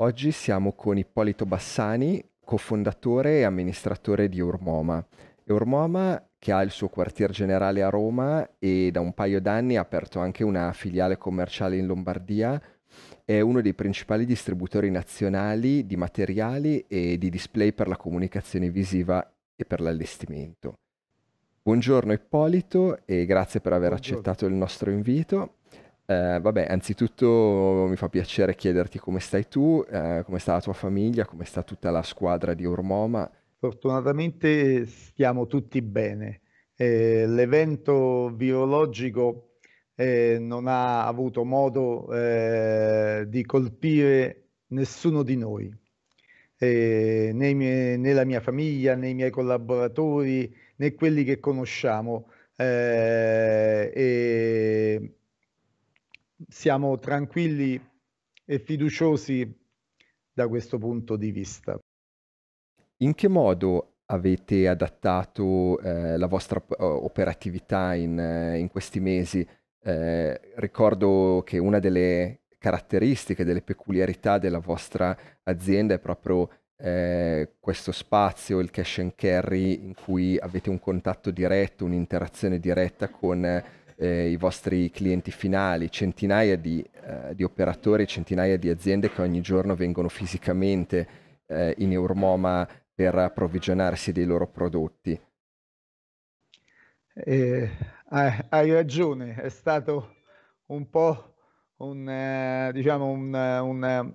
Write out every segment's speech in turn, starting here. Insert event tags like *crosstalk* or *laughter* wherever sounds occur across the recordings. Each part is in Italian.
Oggi siamo con Ippolito Bassani, cofondatore e amministratore di Urmoma. Urmoma, che ha il suo quartier generale a Roma e da un paio d'anni ha aperto anche una filiale commerciale in Lombardia, è uno dei principali distributori nazionali di materiali e di display per la comunicazione visiva e per l'allestimento. Buongiorno Ippolito e grazie per aver Buongiorno. accettato il nostro invito. Eh, vabbè, anzitutto mi fa piacere chiederti come stai tu, eh, come sta la tua famiglia, come sta tutta la squadra di Urmoma. Fortunatamente stiamo tutti bene. Eh, l'evento virologico eh, non ha avuto modo eh, di colpire nessuno di noi, eh, né, mie- né la mia famiglia, né i miei collaboratori, né quelli che conosciamo. E siamo tranquilli e fiduciosi da questo punto di vista. In che modo avete adattato eh, la vostra op- operatività in, eh, in questi mesi? Eh, ricordo che una delle caratteristiche, delle peculiarità della vostra azienda è proprio eh, questo spazio, il cash and carry, in cui avete un contatto diretto, un'interazione diretta con eh, i vostri clienti finali, centinaia di, eh, di operatori, centinaia di aziende che ogni giorno vengono fisicamente eh, in Euromoma per approvvigionarsi dei loro prodotti. Eh, hai, ragione, è stato un po' un, eh, diciamo un, un-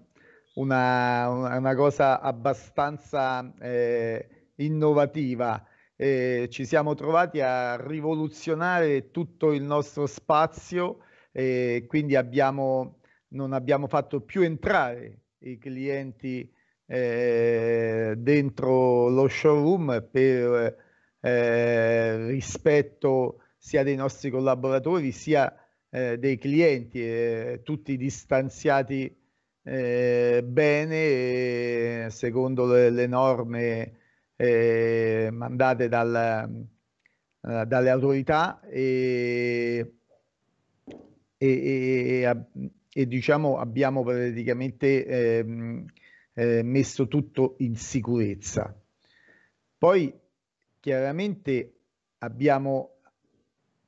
una, una cosa abbastanza eh, innovativa. Eh, ci siamo trovati a rivoluzionare tutto il nostro spazio e quindi abbiamo, non abbiamo fatto più entrare i clienti eh, dentro lo showroom per eh, rispetto sia dei nostri collaboratori sia eh, dei clienti, tutti distanziati eh, bene secondo le, le norme eh, mandate dal, eh, dalle autorità e, e, e- e- diciamo abbiamo praticamente ehm, eh, messo tutto in sicurezza. Poi chiaramente abbiamo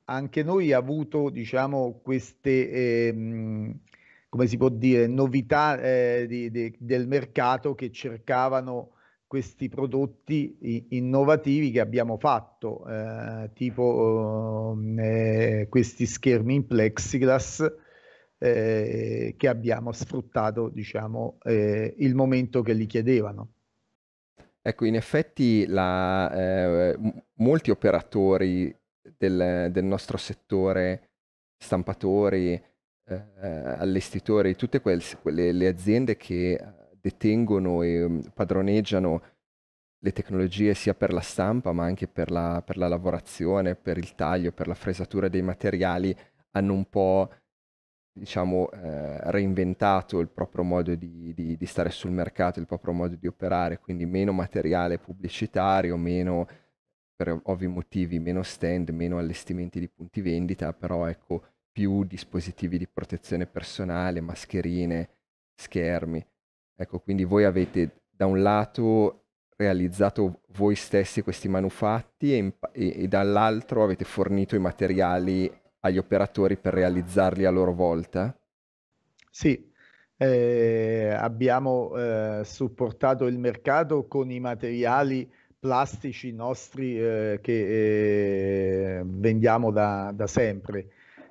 anche noi avuto, diciamo, queste, ehm, come si può dire, novità eh, di- di- del mercato che cercavano questi prodotti innovativi che abbiamo fatto, eh, tipo eh, questi schermi in plexiglass eh, che abbiamo sfruttato, diciamo, eh, il momento che li chiedevano. Ecco, in effetti la, eh, molti operatori del, del nostro settore, stampatori, eh, allestitori, tutte quel- quelle le aziende che detengono e mm, padroneggiano le tecnologie sia per la stampa ma anche per la, per la lavorazione, per il taglio, per la fresatura dei materiali, hanno un po' diciamo, eh, reinventato il proprio modo di, di- di stare sul mercato, il proprio modo di operare, quindi meno materiale pubblicitario, meno, per ovvi motivi, meno stand, meno allestimenti di punti vendita, però ecco, più dispositivi di protezione personale, mascherine, schermi. Ecco, quindi voi avete da un lato realizzato voi stessi questi manufatti e, e- e dall'altro avete fornito i materiali agli operatori per realizzarli a loro volta? Sì, eh, abbiamo eh, supportato il mercato con i materiali plastici nostri eh, che eh, vendiamo da, da sempre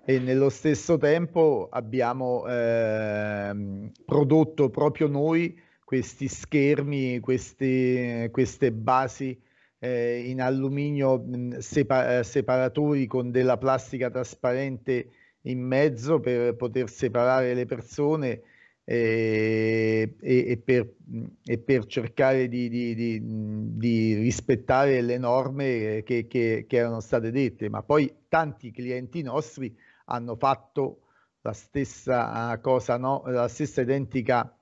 e nello stesso tempo abbiamo ehm, prodotto proprio noi questi schermi, queste, queste basi eh, in alluminio mh, eh, separatori con della plastica trasparente in mezzo per poter separare le persone eh, e, e per, e per cercare di, di- di- di rispettare le norme che, che- che erano state dette. Ma poi tanti clienti nostri hanno fatto la stessa cosa, no? La stessa identica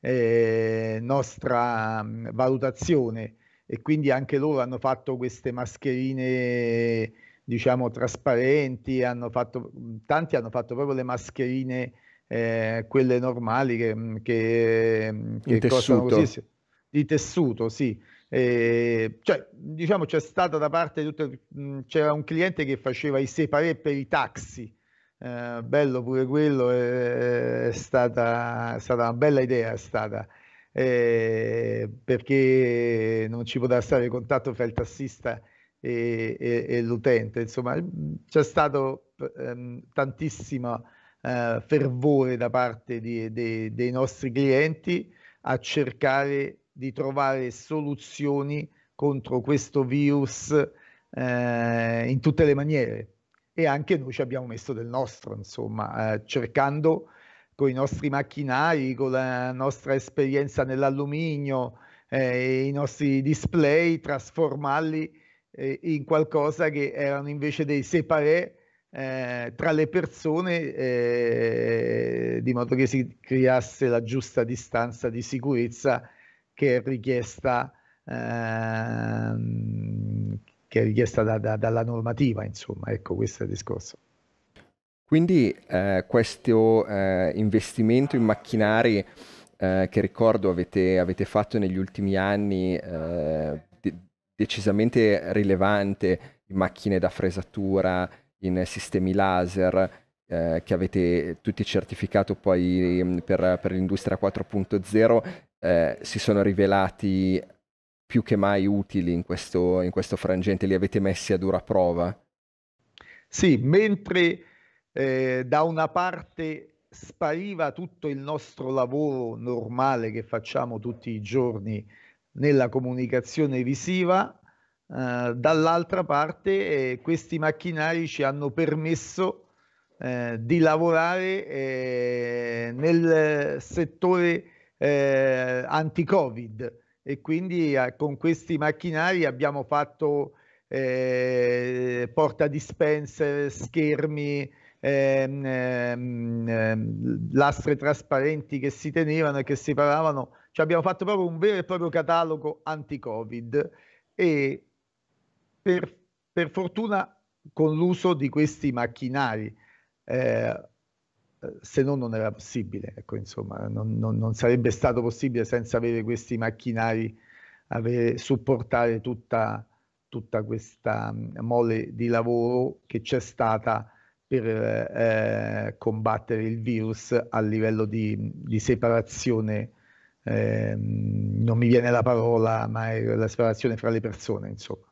eh, nostra mh, valutazione e quindi anche loro hanno fatto queste mascherine, diciamo, trasparenti, hanno fatto, tanti hanno fatto proprio le mascherine eh, quelle normali che, che, che costano così, di tessuto, sì. Eh, cioè, diciamo c'è stata da parte di tutte, c'era un cliente che faceva i separé per i taxi, eh, bello pure quello, è, è, stata, è, stata, una bella idea, è stata, eh, perché non ci poteva stare il contatto fra il tassista e, e, e l'utente, insomma c'è stato ehm, tantissimo eh, fervore da parte di, di, dei nostri clienti a cercare di trovare soluzioni contro questo virus eh, in tutte le maniere. E anche noi ci abbiamo messo del nostro, insomma, eh, cercando con i nostri macchinari, con la nostra esperienza nell'alluminio, eh, i nostri display, trasformarli eh, in qualcosa che erano invece dei separé eh, tra le persone, eh, di modo che si creasse la giusta distanza di sicurezza che è richiesta, ehm, che è richiesta da, da, dalla normativa, insomma, ecco questo è il discorso. Quindi eh, questo eh, investimento in macchinari eh, che ricordo avete, avete, fatto negli ultimi anni eh, de- decisamente rilevante in macchine da fresatura, in sistemi laser, eh, che avete tutti certificato poi per, per l'industria 4.0 eh, si sono rivelati più che mai utili in questo, in questo frangente, li avete messi a dura prova? Sì, mentre eh, da una parte spariva tutto il nostro lavoro normale che facciamo tutti i giorni nella comunicazione visiva, eh, dall'altra parte eh, questi macchinari ci hanno permesso eh, di lavorare eh, nel settore eh, anti-Covid e quindi eh, con questi macchinari abbiamo fatto eh, porta dispenser, schermi, ehm, ehm, ehm, lastre trasparenti che si tenevano e che separavano. Cioè abbiamo fatto proprio un vero e proprio catalogo anti-Covid e per, per fortuna con l'uso di questi macchinari. Eh, se no non era possibile, ecco, insomma, non, non, non, sarebbe stato possibile senza avere questi macchinari, avere, supportare tutta, tutta questa mole di lavoro che c'è stata per eh, combattere il virus a livello di, di separazione, eh, non mi viene la parola, ma è la separazione fra le persone, insomma.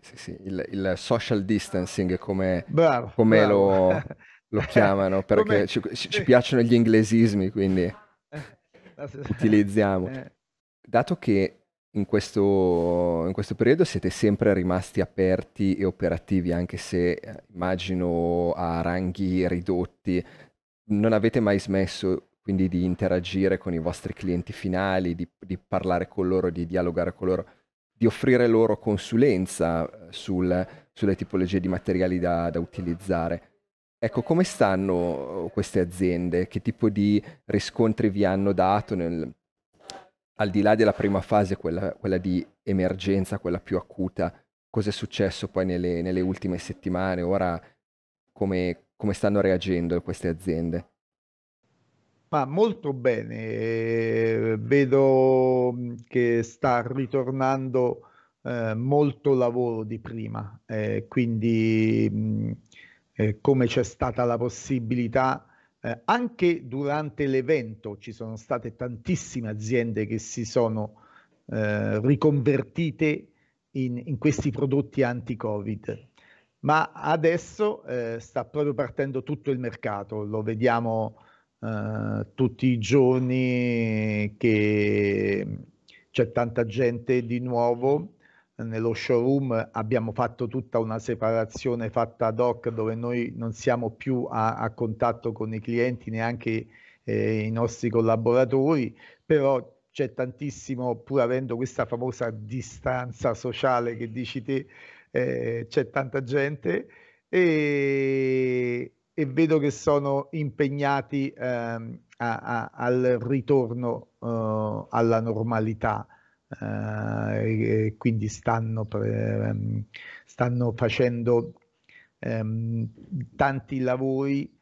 Sì, sì, il, il social distancing come, bravo, come bravo. lo *laughs* lo chiamano perché ci, ci, piacciono gli inglesismi, quindi eh, utilizziamo. Eh. Dato che in questo, in questo, periodo siete sempre rimasti aperti e operativi, anche se eh, immagino a ranghi ridotti, non avete mai smesso quindi di interagire con i vostri clienti finali, di, di parlare con loro, di dialogare con loro, di offrire loro consulenza sul, sulle tipologie di materiali da, da utilizzare. Ecco, come stanno queste aziende? Che tipo di riscontri vi hanno dato nel, al di là della prima fase, quella, quella, di emergenza, quella più acuta? Cosa è successo poi nelle, nelle ultime settimane? Ora come, come stanno reagendo queste aziende? Ma molto bene, vedo che sta ritornando eh, molto lavoro di prima, eh, quindi mh, eh, come c'è stata la possibilità eh, anche durante l'evento ci sono state tantissime aziende che si sono eh, riconvertite in, in, questi prodotti anti-Covid, ma adesso eh, sta proprio partendo tutto il mercato, lo vediamo eh, tutti i giorni che c'è tanta gente di nuovo nello showroom abbiamo fatto tutta una separazione fatta ad hoc dove noi non siamo più a, a contatto con i clienti, neanche eh, i nostri collaboratori, però c'è tantissimo, pur avendo questa famosa distanza sociale che dici te, eh, c'è tanta gente e, e, vedo che sono impegnati eh, a, a, al ritorno uh, alla normalità eh, e quindi stanno, ehm, stanno facendo ehm, tanti lavori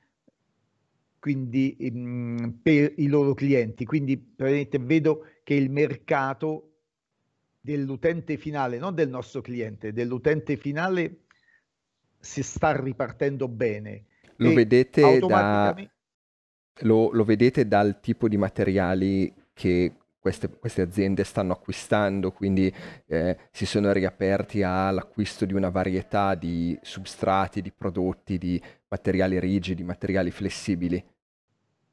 quindi mh, mm, per i loro clienti. Quindi praticamente vedo che il mercato dell'utente finale, non del nostro cliente, dell'utente finale si sta ripartendo bene. Lo vedete, automaticamente... da, lo, lo vedete dal tipo di materiali che queste, queste, aziende stanno acquistando, quindi eh, si sono riaperti all'acquisto di una varietà di substrati, di prodotti, di materiali rigidi, materiali flessibili.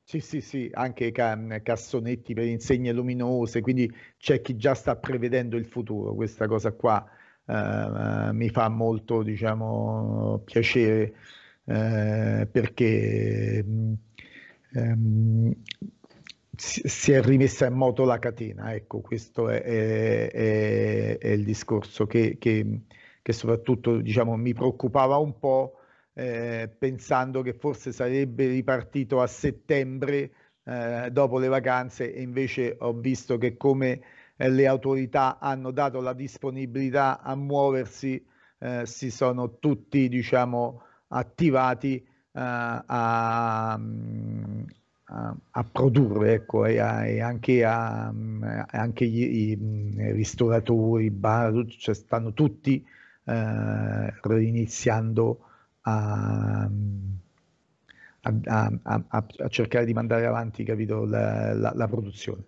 Sì, sì, sì, anche ca- cassonetti per insegne luminose, quindi c'è chi già sta prevedendo il futuro, questa cosa qua eh, mi fa molto, diciamo, piacere eh, perché ehm, si è rimessa in moto la catena. Ecco, questo è, è, è il discorso che, che, che, soprattutto diciamo, mi preoccupava un po', eh, pensando che forse sarebbe ripartito a settembre eh, dopo le vacanze e invece ho visto che come eh, le autorità hanno dato la disponibilità a muoversi, eh, si sono tutti diciamo, attivati eh, a, a, produrre ecco, e, a, e anche, a, anche gli, i ristoratori, i bar, cioè stanno tutti eh, riniziando a, a, cercare di mandare avanti capito, la, la, la produzione.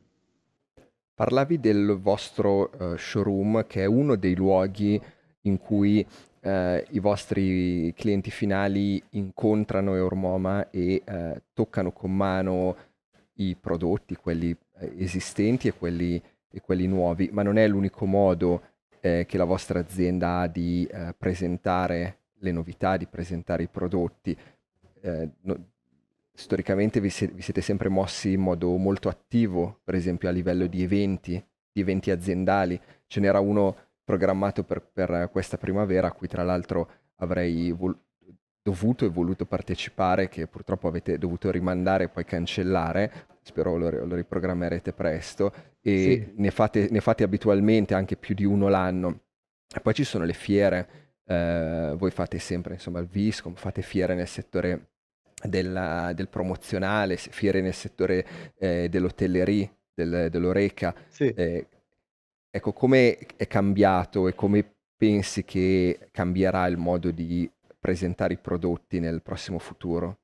Parlavi del vostro uh, showroom che è uno dei luoghi in cui eh, i vostri clienti finali incontrano Euromoma e eh, toccano con mano i prodotti, quelli eh, esistenti e quelli, e quelli nuovi, ma non è l'unico modo eh, che la vostra azienda ha di eh, presentare le novità, di presentare i prodotti. No, storicamente vi, si- vi, siete sempre mossi in modo molto attivo, per esempio a livello di eventi, di eventi aziendali. Ce n'era uno programmato per, per questa primavera, a cui tra l'altro avrei vol- dovuto e voluto partecipare, che purtroppo avete dovuto rimandare e poi cancellare. Spero lo, lo riprogrammerete presto. E sì. ne, fate, ne, fate, abitualmente anche più di uno l'anno. E poi ci sono le fiere. Eh, voi fate sempre insomma il Viscom, fate fiere nel settore della, del promozionale, fiere nel settore eh, dell'hotellerie, del, dell'oreca. Sì. Eh, Ecco, come è cambiato e come pensi che cambierà il modo di presentare i prodotti nel prossimo futuro?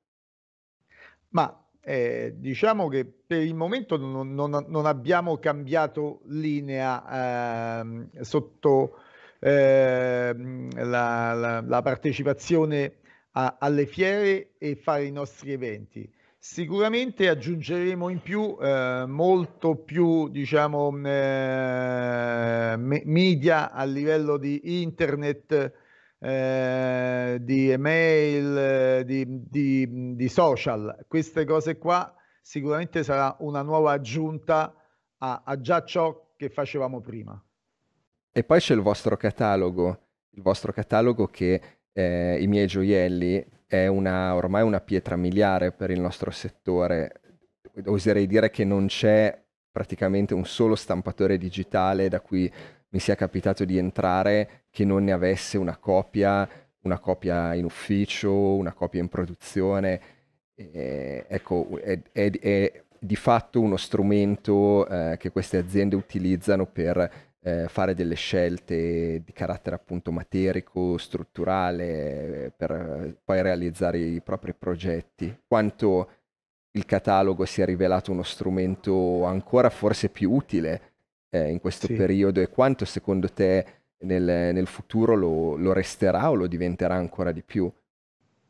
Ma eh, diciamo che per il momento non, non, non abbiamo cambiato linea eh, sotto eh, la, la, la, partecipazione a, alle fiere e fare i nostri eventi. Sicuramente aggiungeremo in più eh, molto più diciamo eh, media a livello di internet, eh, di email, di, di, di, social. Queste cose qua sicuramente sarà una nuova aggiunta a, a già ciò che facevamo prima. E poi c'è il vostro catalogo, il vostro catalogo che eh, i miei gioielli è una, ormai una pietra miliare per il nostro settore. Oserei dire che non c'è praticamente un solo stampatore digitale da cui mi sia capitato di entrare che non ne avesse una copia, una copia in ufficio, una copia in produzione. E, ecco, è, è, è, di fatto uno strumento eh, che queste aziende utilizzano per eh, fare delle scelte di carattere appunto materico, strutturale, per eh, poi realizzare i propri progetti. Quanto il catalogo si è rivelato uno strumento ancora forse più utile eh, in questo sì. periodo e quanto secondo te nel, nel futuro lo, lo, resterà o lo diventerà ancora di più?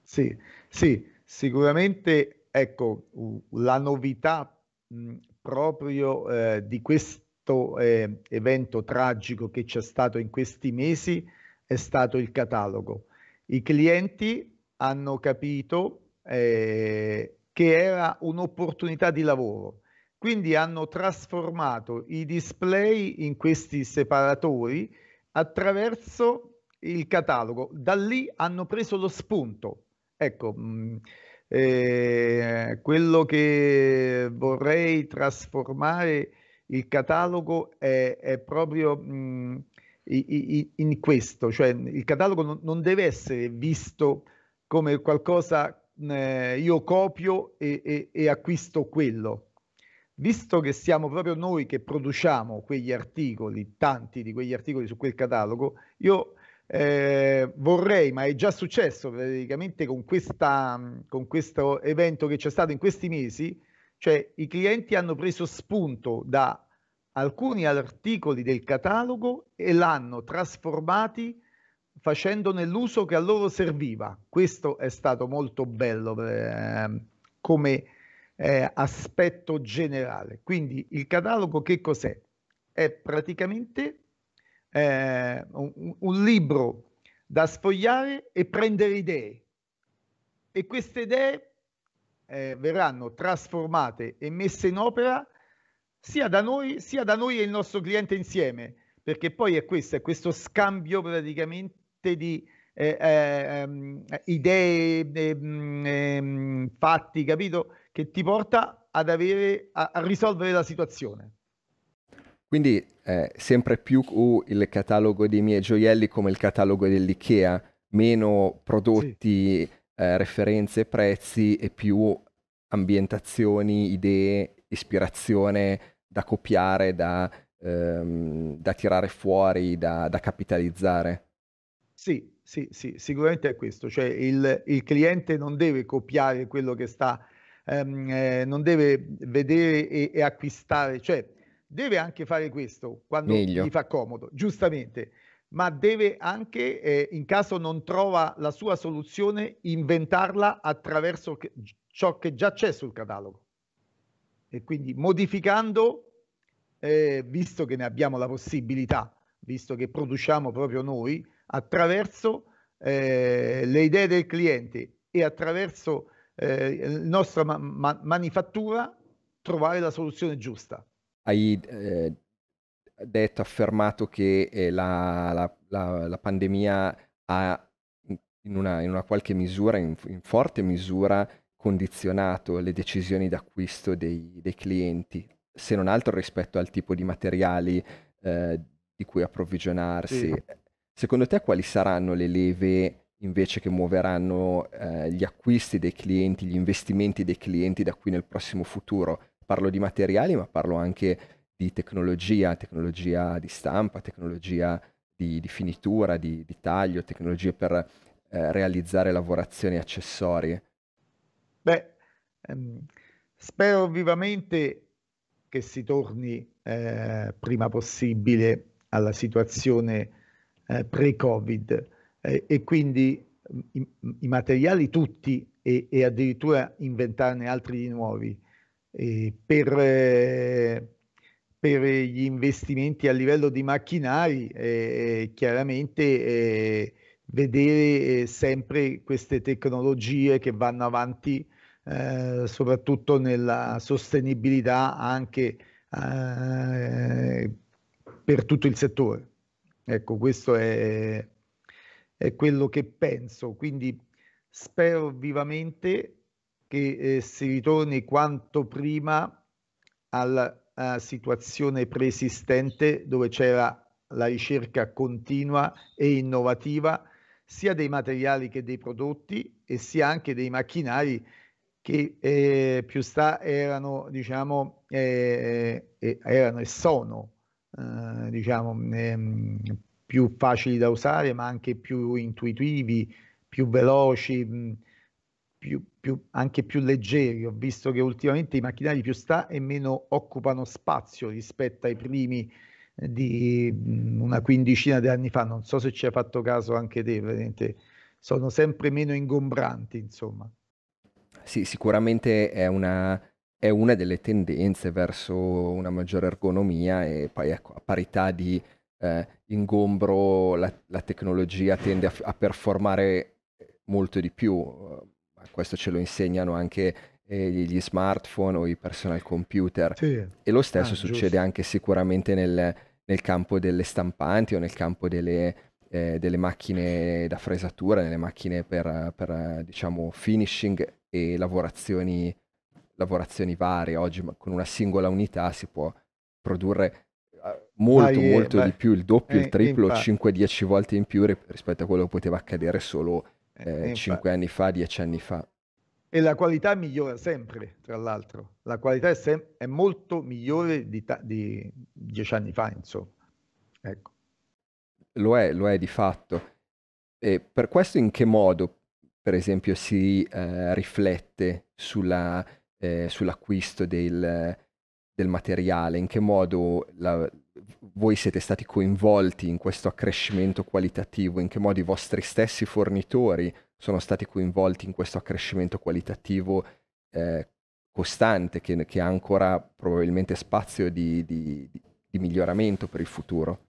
Sì, sì, sicuramente ecco la novità mh, proprio eh, di questo questo eh, evento tragico che c'è stato in questi mesi è stato il catalogo. I clienti hanno capito eh, che era un'opportunità di lavoro, quindi hanno trasformato i display in questi separatori attraverso il catalogo. Da lì hanno preso lo spunto. Ecco, mh, mm, eh, quello che vorrei trasformare il catalogo è, è proprio mh, in questo, cioè il catalogo non, deve essere visto come qualcosa eh, io copio e, e, e acquisto quello. Visto che siamo proprio noi che produciamo quegli articoli, tanti di quegli articoli su quel catalogo, io eh, vorrei, ma è già successo praticamente con, questa, con questo evento che c'è stato in questi mesi, cioè i clienti hanno preso spunto da alcuni articoli del catalogo e l'hanno trasformati facendone l'uso che a loro serviva. Questo è stato molto bello eh, come eh, aspetto generale. Quindi il catalogo che cos'è? È praticamente eh, un, un libro da sfogliare e prendere idee. E queste idee eh, verranno trasformate e messe in opera sia da noi sia da noi e il nostro cliente insieme perché poi è questo è questo scambio praticamente di eh, eh, idee eh, fatti capito che ti porta ad avere, a, a risolvere la situazione. Quindi eh, sempre più il catalogo dei miei gioielli come il catalogo dell'IKEA, meno prodotti, sì. Eh, referenze, prezzi e più ambientazioni, idee, ispirazione da copiare, da, ehm, da tirare fuori, da, da, capitalizzare. Sì, sì, sì, sicuramente è questo, cioè il, il cliente non deve copiare quello che sta ehm, eh, non deve vedere e, e, acquistare, cioè deve anche fare questo quando Meglio. gli fa comodo, giustamente, ma deve anche, eh, in caso non trova la sua soluzione, inventarla attraverso che, ciò che già c'è sul catalogo. E quindi modificando, eh, visto che ne abbiamo la possibilità, visto che produciamo proprio noi, attraverso eh, le idee del cliente e attraverso eh, nostra ma- ma- manifattura trovare la soluzione giusta. Hai eh, detto, affermato che eh, la, la, la, la, pandemia ha in una, in una qualche misura, in, in, forte misura, condizionato le decisioni d'acquisto dei, dei, clienti, se non altro rispetto al tipo di materiali eh, di cui approvvigionarsi. Sì. Secondo te quali saranno le leve invece che muoveranno eh, gli acquisti dei clienti, gli investimenti dei clienti da qui nel prossimo futuro. Parlo di materiali, ma parlo anche di tecnologia, tecnologia di stampa, tecnologia di, di finitura, di, di, taglio, tecnologie per eh, realizzare lavorazioni accessorie. Beh, ehm, spero vivamente che si torni eh, prima possibile alla situazione eh, pre-Covid e quindi i, i, materiali tutti e, e, addirittura inventarne altri di nuovi eh, per, eh, per, gli investimenti a livello di macchinari eh, chiaramente eh, vedere eh, sempre queste tecnologie che vanno avanti soprattutto nella sostenibilità anche per tutto il settore. Ecco, questo è, è quello che penso, quindi spero vivamente che eh, si ritorni quanto prima alla, situazione preesistente dove c'era la ricerca continua e innovativa sia dei materiali che dei prodotti e sia anche dei macchinari che eh, più sta erano diciamo eh, eh erano e sono eh, diciamo ehm, più facili da usare, ma anche più intuitivi, più veloci, più, più, anche più leggeri. Ho visto che ultimamente i macchinari più sta e meno occupano spazio rispetto ai primi eh, di una quindicina di anni fa. Non so se ci hai fatto caso anche te, veramente sono sempre meno ingombranti, insomma. Sì, sicuramente è una, è una delle tendenze verso una maggiore ergonomia e poi ecco, a parità di eh, ingombro la, la, tecnologia tende a, a, performare molto di più, questo ce lo insegnano anche eh, gli smartphone o i personal computer sì. e lo stesso ah, succede giusto. anche sicuramente nel, nel, campo delle stampanti o nel campo delle, eh, delle macchine da fresatura, nelle macchine per, per diciamo finishing e lavorazioni, lavorazioni varie. Oggi con una singola unità si può produrre molto vai, molto vai. di più, il doppio, eh, il triplo, 5-10 volte in più rispetto a quello che poteva accadere solo eh, 5 anni fa, 10 anni fa. E la qualità migliora sempre, tra l'altro. La qualità è, sem- è molto migliore di, ta- di, dieci anni fa, insomma. Ecco. Lo è, lo è di fatto. E per questo in che modo, per esempio, si eh, riflette sulla, eh, sull'acquisto del, del, materiale? In che modo la, voi siete stati coinvolti in questo accrescimento qualitativo? In che modo i vostri stessi fornitori sono stati coinvolti in questo accrescimento qualitativo eh, costante che, che, ha ancora probabilmente spazio di, di, di miglioramento per il futuro?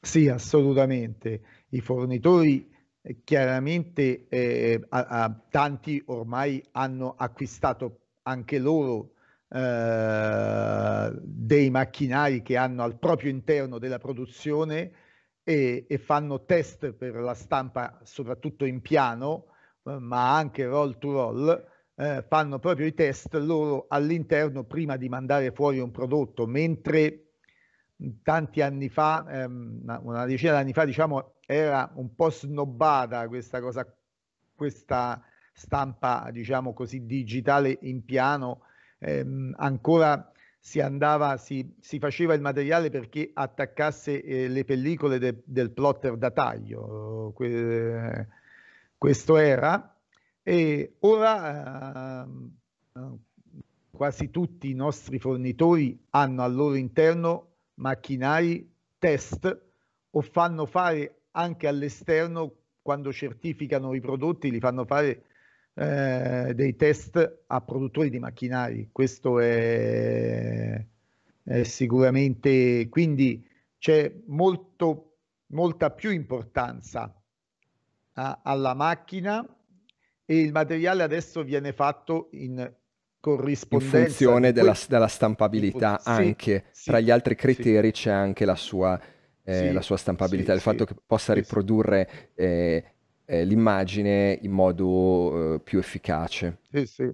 Sì, assolutamente. I fornitori eh, chiaramente eh, a, a, tanti ormai hanno acquistato anche loro eh, dei macchinari che hanno al proprio interno della produzione e, e, fanno test per la stampa soprattutto in piano, eh, ma anche roll to roll. Eh, fanno proprio i test loro all'interno prima di mandare fuori un prodotto, mentre tanti anni fa, ehm, una decina di anni fa, diciamo, era un po' snobbata questa cosa, questa stampa, diciamo così, digitale in piano, ehm, ancora si andava, si, si, faceva il materiale perché attaccasse eh, le pellicole de, del plotter da taglio, que, questo era, e ora eh, quasi tutti i nostri fornitori hanno al loro interno macchinari test o fanno fare anche all'esterno quando certificano i prodotti, li fanno fare eh, dei test a produttori di macchinari. Questo è, è sicuramente, quindi c'è molto, molta più importanza a, alla macchina e il materiale adesso viene fatto in corrispondenza. In funzione della, della, stampabilità sì, anche, sì, tra gli altri criteri sì. c'è anche la sua, eh, la sua stampabilità, il fatto che possa riprodurre eh, eh, l'immagine in modo eh, più efficace. Sì, sì.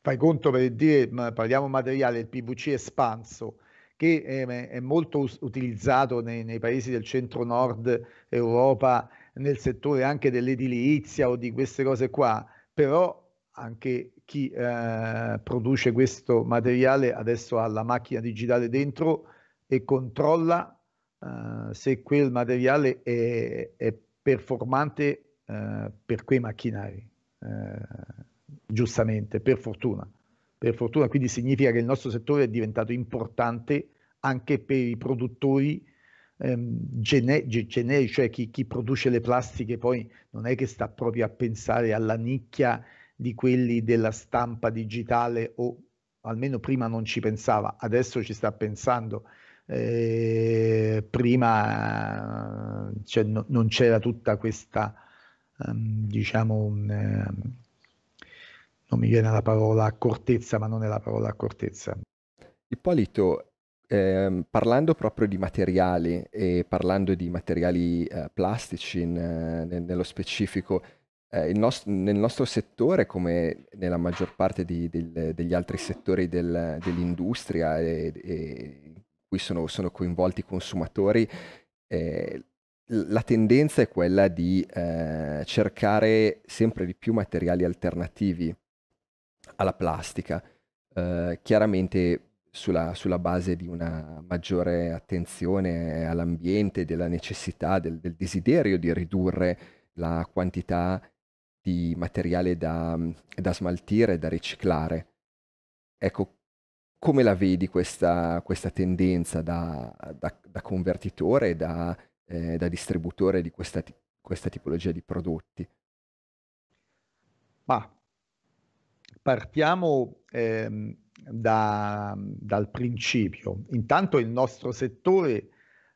Fai conto per dire, parliamo materiale, il PVC espanso, che è, è molto us- utilizzato nei, nei paesi del centro-nord Europa, nel settore anche dell'edilizia o di queste cose qua, però anche chi eh, produce questo materiale adesso ha la macchina digitale dentro e controlla eh, se quel materiale è, è performante eh, per quei macchinari. Eh, giustamente, per fortuna. Per fortuna, quindi significa che il nostro settore è diventato importante anche per i produttori ehm, generici, cioè chi, chi produce le plastiche poi non è che sta proprio a pensare alla nicchia di quelli della stampa digitale o almeno prima non ci pensava, adesso ci sta pensando. Eh, prima cioè, no, non c'era tutta questa, um, diciamo, un, um, non mi viene la parola accortezza, ma non è la parola accortezza. Ippolito, eh, parlando proprio di materiali e parlando di materiali eh, plastici in, eh, nello specifico, eh, nost- nel nostro settore, come nella maggior parte di, del, degli altri settori del, dell'industria e, e in cui sono, sono, coinvolti i consumatori, eh, la tendenza è quella di eh, cercare sempre di più materiali alternativi alla plastica, eh, chiaramente sulla, sulla, base di una maggiore attenzione all'ambiente, della necessità, del, del desiderio di ridurre la quantità di materiale da, da smaltire, da riciclare. Ecco, come la vedi questa, questa tendenza da, da, da convertitore, da, eh, da distributore di questa, questa, tipologia di prodotti? Ma partiamo ehm, da, dal principio. Intanto il nostro settore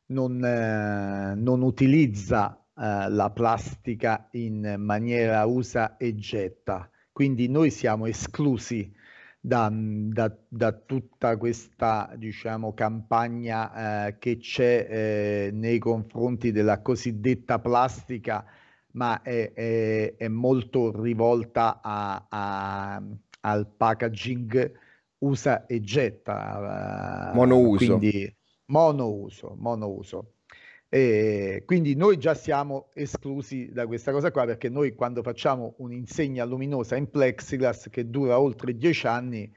non, eh, non utilizza eh, la plastica in maniera usa e getta. Quindi noi siamo esclusi da, da, da tutta questa diciamo, campagna eh, che c'è eh, nei confronti della cosiddetta plastica, ma è, è, è molto rivolta a, a, al packaging usa e getta. monouso. Quindi monouso, monouso. E quindi noi già siamo esclusi da questa cosa qua perché noi quando facciamo un'insegna luminosa in plexiglass che dura oltre dieci anni,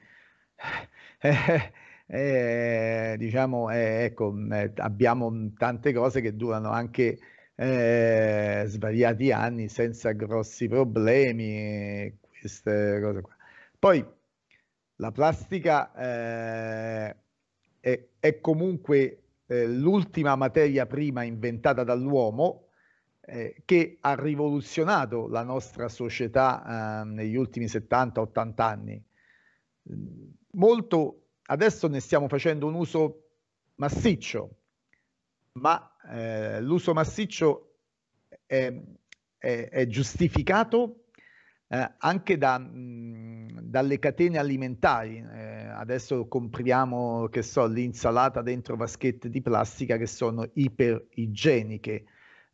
eh, eh, diciamo, eh, ecco, eh, abbiamo tante cose che durano anche eh, svariati anni senza grossi problemi, queste cose qua. Poi la plastica eh, è, è comunque eh, l'ultima materia prima inventata dall'uomo eh, che ha rivoluzionato la nostra società eh, negli ultimi 70-80 anni. Molto adesso ne stiamo facendo un uso massiccio, ma eh, l'uso massiccio è, è, è giustificato eh, anche da, mh, dalle catene alimentari. Eh, adesso compriamo, che so, l'insalata dentro vaschette di plastica che sono iperigieniche.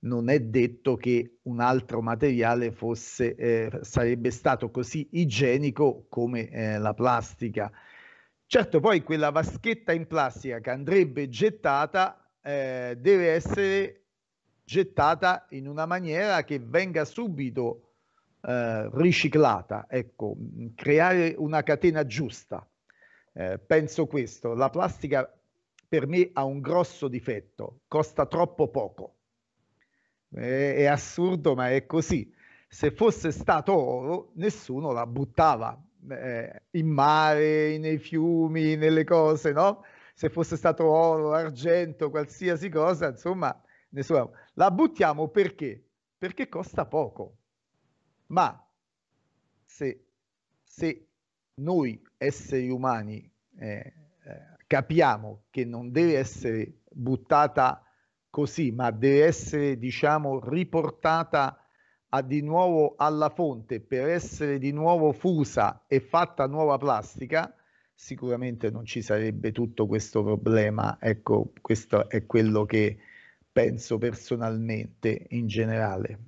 Non è detto che un altro materiale fosse, eh, sarebbe stato così igienico come eh, la plastica. Certo, poi quella vaschetta in plastica che andrebbe gettata eh, deve essere gettata in una maniera che venga subito eh, riciclata, ecco, creare una catena giusta. Eh, penso questo, la plastica per me ha un grosso difetto, costa troppo poco. È, è assurdo, ma è così. Se fosse stato oro, nessuno la buttava eh, in mare, nei fiumi, nelle cose, no? Se fosse stato oro, argento, qualsiasi cosa, insomma, nessuno. La buttiamo perché? Perché costa poco. Ma se, se noi esseri umani eh, eh, capiamo che non deve essere buttata così, ma deve essere, diciamo, riportata a di nuovo alla fonte per essere di nuovo fusa e fatta nuova plastica, sicuramente non ci sarebbe tutto questo problema. Ecco, questo è quello che penso personalmente in generale.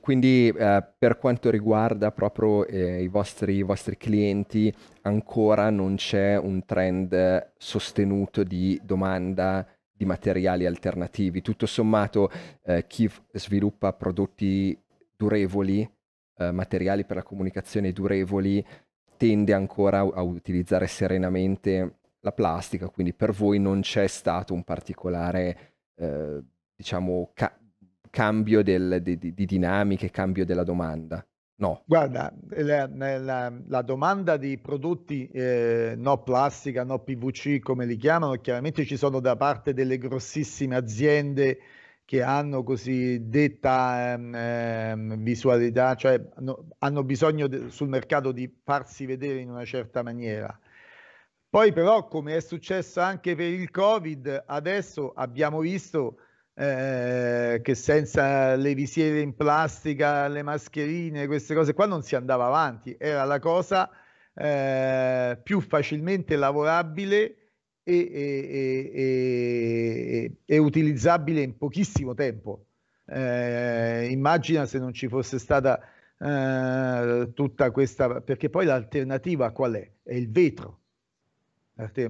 Quindi eh, per quanto riguarda proprio eh, i, vostri, i, vostri, clienti, ancora non c'è un trend sostenuto di domanda di materiali alternativi. Tutto sommato, eh, chi sviluppa prodotti durevoli, eh, materiali per la comunicazione durevoli, tende ancora a, a utilizzare serenamente la plastica, quindi per voi non c'è stato un particolare, eh, diciamo, ca- cambio del, di, di, di dinamiche, cambio della domanda. No. Guarda, la, la, la domanda di prodotti eh, no plastica, no PVC come li chiamano, chiaramente ci sono da parte delle grossissime aziende che hanno cosiddetta ehm, ehm, visualità, cioè no, hanno bisogno de, sul mercato di farsi vedere in una certa maniera. Poi però, come è successo anche per il Covid, adesso abbiamo visto eh, che senza le visiere in plastica, le mascherine, queste cose qua non si andava avanti, era la cosa eh, più facilmente lavorabile e, e, e, e, utilizzabile in pochissimo tempo. Eh, immagina se non ci fosse stata eh, tutta questa, perché poi l'alternativa qual è? È il vetro.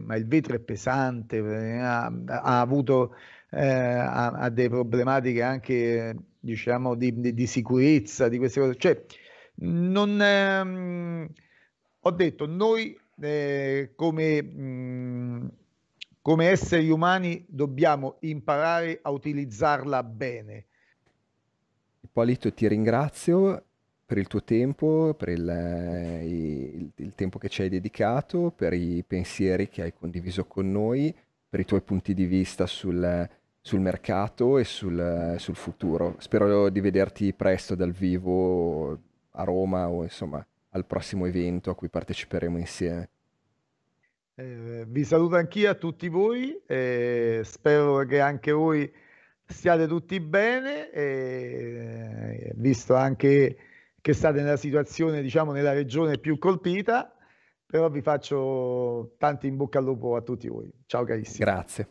Ma il vetro è pesante, eh, ha, ha avuto eh, ha, ha, delle problematiche anche diciamo di, di, di, sicurezza, di queste cose. Cioè, non, ehm, ho detto, noi eh, come, mh, mm, come esseri umani dobbiamo imparare a utilizzarla bene. Ippolito, ti ringrazio per il tuo tempo, per il, il, il, tempo che ci hai dedicato, per i pensieri che hai condiviso con noi, per i tuoi punti di vista sul, sul mercato e sul, sul futuro. Spero di vederti presto dal vivo a Roma o insomma al prossimo evento a cui parteciperemo insieme. Eh, vi saluto anch'io a tutti voi, eh, spero che anche voi stiate tutti bene, eh, visto anche che state nella situazione, diciamo, nella regione più colpita, però vi faccio tanti in bocca al lupo a tutti voi. Ciao carissimi. Grazie.